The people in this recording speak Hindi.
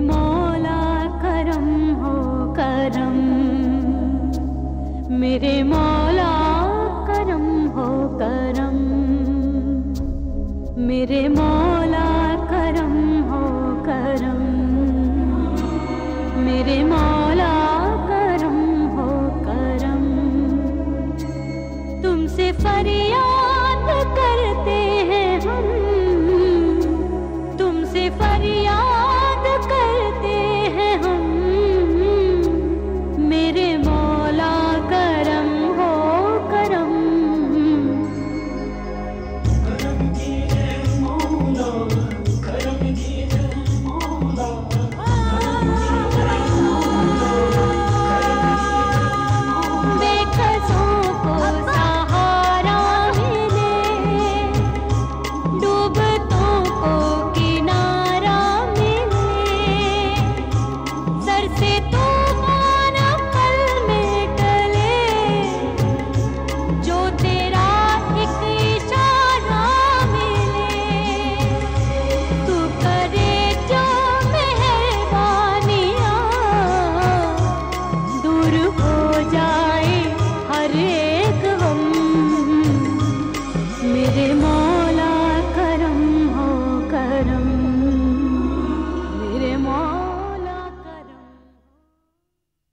मौला करम हो करम। मेरे मौला करम हो करम। मेरे मौला करम हो करम। मेरे मौला करम हो करम। तुमसे फरिया